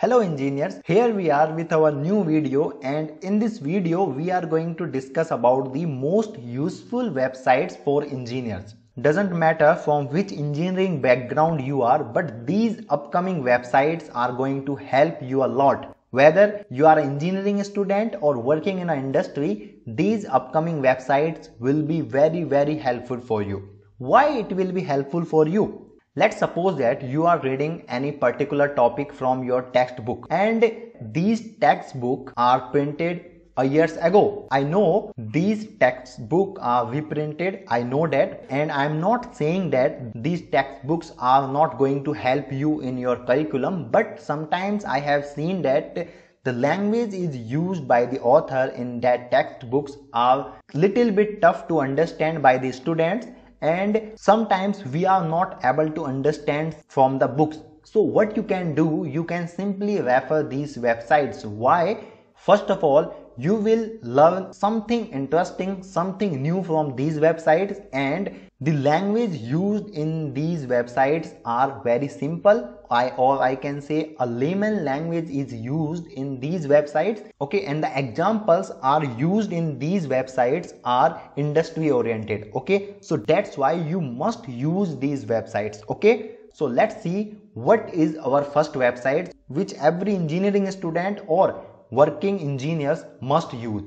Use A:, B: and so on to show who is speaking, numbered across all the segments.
A: Hello engineers, here we are with our new video and in this video we are going to discuss about the most useful websites for engineers. Doesn't matter from which engineering background you are but these upcoming websites are going to help you a lot. Whether you are an engineering student or working in an industry, these upcoming websites will be very very helpful for you. Why it will be helpful for you? Let's suppose that you are reading any particular topic from your textbook and these textbooks are printed a years ago. I know these textbooks are reprinted. I know that and I'm not saying that these textbooks are not going to help you in your curriculum but sometimes I have seen that the language is used by the author in that textbooks are little bit tough to understand by the students and sometimes we are not able to understand from the books. So what you can do you can simply refer these websites. Why? First of all you will learn something interesting something new from these websites and the language used in these websites are very simple. I or I can say a layman language is used in these websites. Okay and the examples are used in these websites are industry oriented. Okay so that's why you must use these websites. Okay so let's see what is our first website which every engineering student or working engineers must use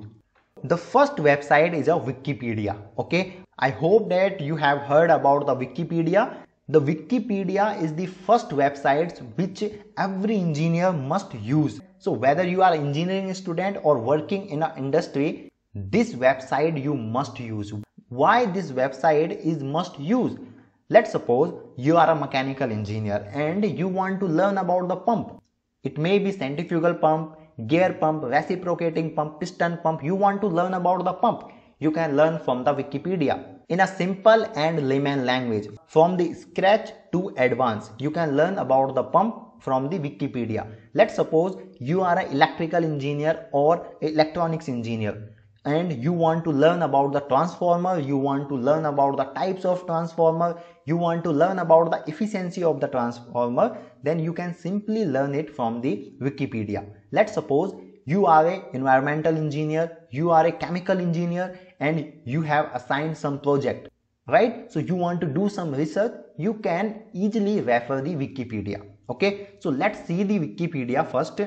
A: the first website is a wikipedia okay i hope that you have heard about the wikipedia the Wikipedia is the first website which every engineer must use. So whether you are engineering student or working in an industry, this website you must use. Why this website is must use? Let's suppose you are a mechanical engineer and you want to learn about the pump. It may be centrifugal pump, gear pump, reciprocating pump, piston pump. You want to learn about the pump. You can learn from the Wikipedia in a simple and layman language from the scratch to advanced you can learn about the pump from the wikipedia let's suppose you are an electrical engineer or electronics engineer and you want to learn about the transformer you want to learn about the types of transformer you want to learn about the efficiency of the transformer then you can simply learn it from the wikipedia let's suppose you are a environmental engineer you are a chemical engineer and you have assigned some project right? So you want to do some research you can easily refer the wikipedia okay? So let's see the wikipedia first.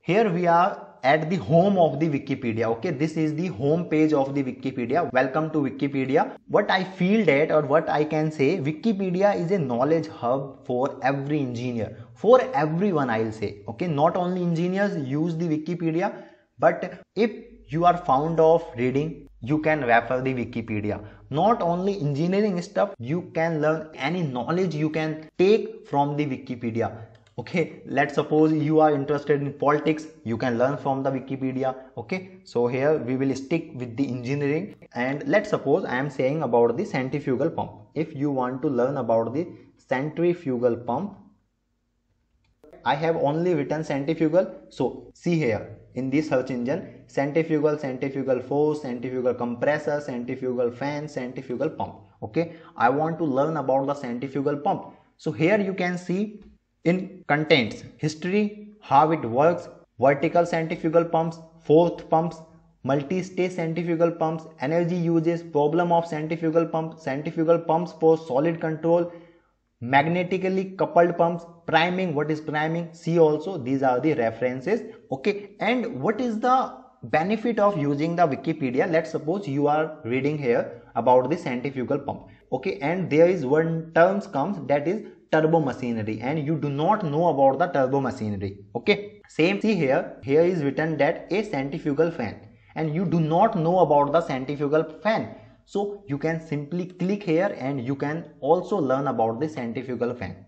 A: Here we are at the home of the wikipedia okay? This is the home page of the wikipedia. Welcome to wikipedia. What i feel that or what i can say wikipedia is a knowledge hub for every engineer. For everyone i'll say okay? Not only engineers use the wikipedia but if you are fond of reading you can refer the wikipedia. Not only engineering stuff you can learn any knowledge you can take from the wikipedia okay let's suppose you are interested in politics you can learn from the wikipedia. Okay so here we will stick with the engineering. And let's suppose i am saying about the centrifugal pump. If you want to learn about the centrifugal pump i have only written centrifugal. So see here in this search engine centrifugal centrifugal force centrifugal compressor centrifugal fan centrifugal pump. Okay i want to learn about the centrifugal pump. So here you can see in contents history, how it works, vertical centrifugal pumps, froth pumps, multi-stage centrifugal pumps, energy uses, problem of centrifugal pumps, centrifugal pumps for solid control, magnetically coupled pumps, priming, what is priming, see also these are the references, okay, and what is the benefit of using the Wikipedia, let's suppose you are reading here about the centrifugal pump, okay, and there is one terms comes that is turbo machinery and you do not know about the turbo machinery okay? Same see here. Here is written that a centrifugal fan and you do not know about the centrifugal fan. So you can simply click here and you can also learn about the centrifugal fan.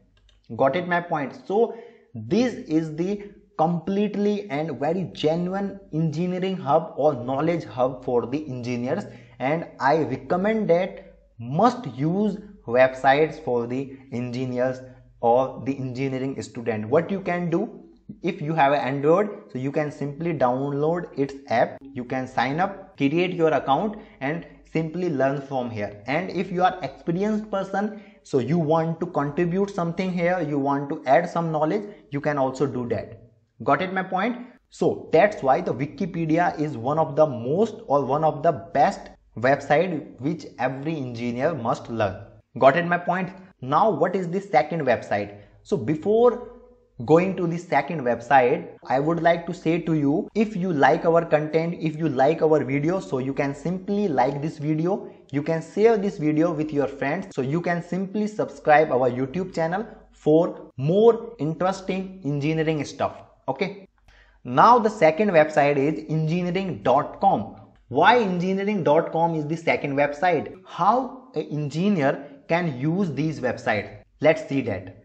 A: Got it my point? So this is the completely and very genuine engineering hub or knowledge hub for the engineers and i recommend that must use websites for the engineers or the engineering student. What you can do if you have an android so you can simply download its app. You can sign up create your account and simply learn from here. And if you are experienced person so you want to contribute something here you want to add some knowledge you can also do that. Got it my point? So that's why the wikipedia is one of the most or one of the best website which every engineer must learn got it my point? Now what is the second website? So before going to the second website i would like to say to you if you like our content if you like our video so you can simply like this video. You can share this video with your friends. So you can simply subscribe our youtube channel for more interesting engineering stuff. Okay? Now the second website is engineering.com why engineering.com is the second website? How an engineer can use these websites let's see that.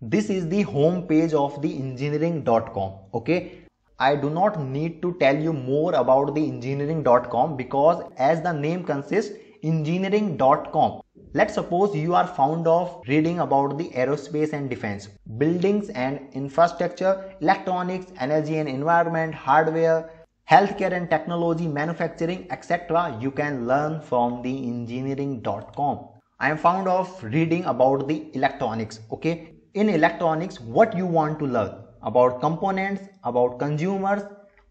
A: This is the home page of the engineering.com okay? I do not need to tell you more about the engineering.com because as the name consists engineering.com let's suppose you are fond of reading about the aerospace and defense buildings and infrastructure electronics energy and environment hardware healthcare and technology manufacturing etc you can learn from the engineering.com i am fond of reading about the electronics okay? In electronics what you want to learn about components about consumers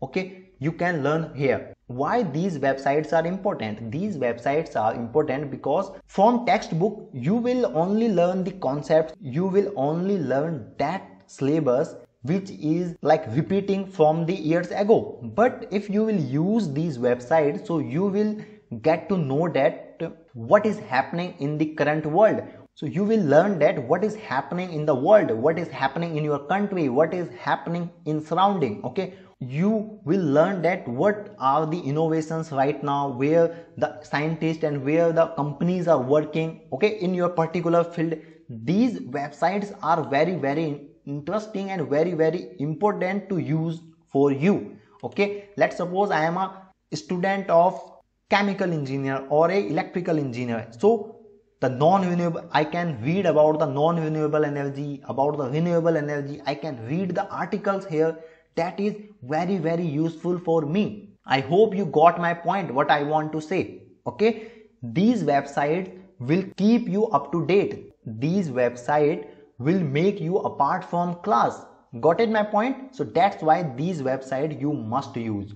A: okay? You can learn here. Why these websites are important? These websites are important because from textbook you will only learn the concepts. You will only learn that syllabus which is like repeating from the years ago. But if you will use these websites so you will get to know that what is happening in the current world so you will learn that what is happening in the world, what is happening in your country, what is happening in surrounding. Okay. You will learn that what are the innovations right now, where the scientists and where the companies are working. Okay. In your particular field, these websites are very, very interesting and very, very important to use for you. Okay. Let's suppose I am a student of chemical engineer or a electrical engineer. So the non-renewable i can read about the non-renewable energy about the renewable energy. I can read the articles here. That is very very useful for me. I hope you got my point what i want to say. Okay? These websites will keep you up to date. These websites will make you apart from class. Got it my point? So that's why these websites you must use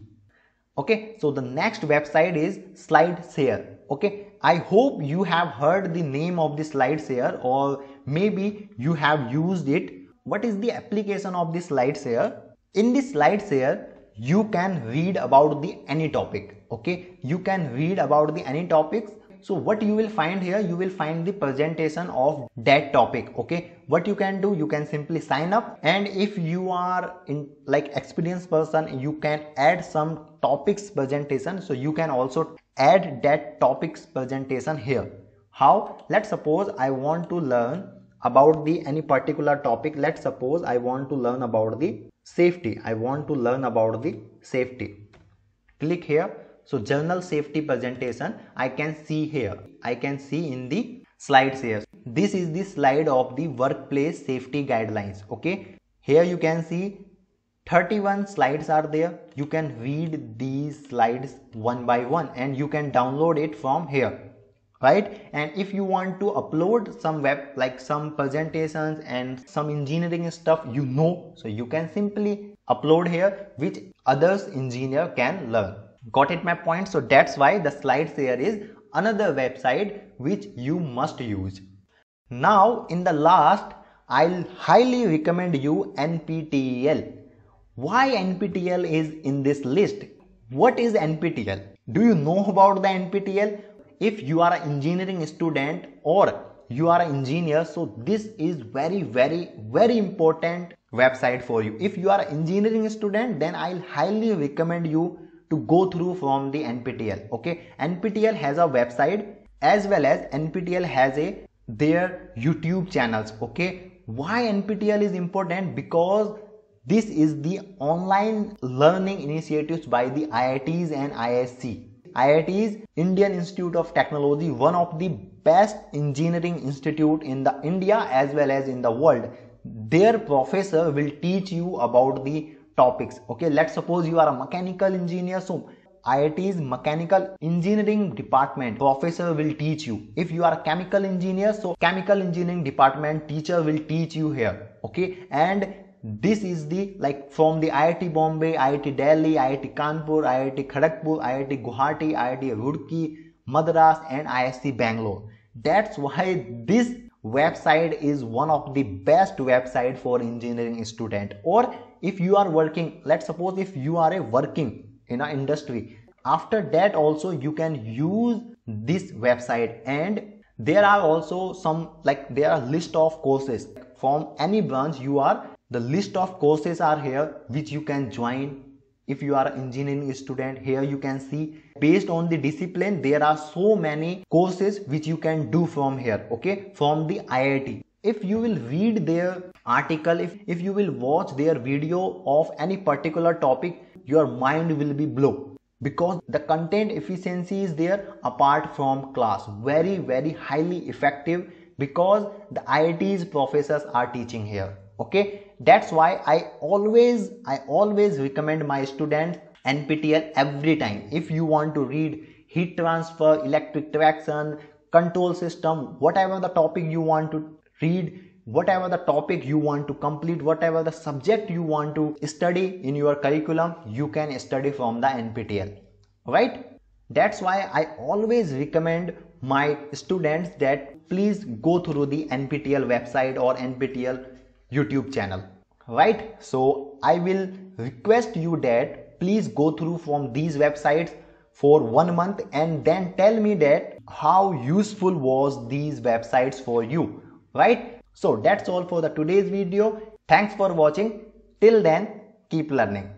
A: okay so the next website is slideshare okay I hope you have heard the name of the SlideShare or maybe you have used it. What is the application of the SlideShare? In the SlideShare, you can read about the any topic. Okay, you can read about the any topics so what you will find here you will find the presentation of that topic okay? What you can do you can simply sign up. And if you are in like experienced person you can add some topics presentation. So you can also add that topics presentation here. How? Let's suppose i want to learn about the any particular topic. Let's suppose i want to learn about the safety. I want to learn about the safety. Click here so journal safety presentation i can see here. I can see in the slides here. This is the slide of the workplace safety guidelines okay? Here you can see 31 slides are there. You can read these slides one by one and you can download it from here right? And if you want to upload some web like some presentations and some engineering stuff you know. So you can simply upload here which others engineer can learn got it my point so that's why the SlideShare is another website which you must use now in the last i'll highly recommend you nptel why NPTEL is in this list? What is NPTEL? Do you know about the NPTEL? If you are an engineering student or you are an engineer, so this is very, very, very important website for you. If you are an engineering student, then I'll highly recommend you to go through from the NPTEL. Okay, NPTEL has a website as well as NPTEL has a their YouTube channels. Okay, why NPTEL is important? Because this is the online learning initiatives by the IITs and IISc. IITs Indian Institute of Technology, one of the best engineering institute in the India as well as in the world. Their professor will teach you about the topics. Okay, let's suppose you are a mechanical engineer. So IIT's mechanical engineering department professor will teach you. If you are a chemical engineer, so chemical engineering department teacher will teach you here. Okay, and this is the like from the IIT Bombay, IIT Delhi, IIT Kanpur, IIT Kharagpur, IIT Guwahati, IIT Roorkee, Madras and IISc Bangalore. That's why this website is one of the best website for engineering student or if you are working let's suppose if you are a working in an industry after that also you can use this website and there are also some like there are list of courses. From any branch you are the list of courses are here which you can join. If you are an engineering student here you can see based on the discipline there are so many courses which you can do from here okay? From the IIT if you will read their article if, if you will watch their video of any particular topic your mind will be blown. Because the content efficiency is there apart from class. Very very highly effective because the IIT's professors are teaching here. Okay? That's why i always i always recommend my students nptel every time. If you want to read heat transfer electric traction control system whatever the topic you want to read whatever the topic you want to complete whatever the subject you want to study in your curriculum you can study from the nptel right? That's why i always recommend my students that please go through the nptel website or nptel YouTube channel. Right? So I will request you that please go through from these websites for one month and then tell me that how useful was these websites for you right? So that's all for the today's video. Thanks for watching. Till then keep learning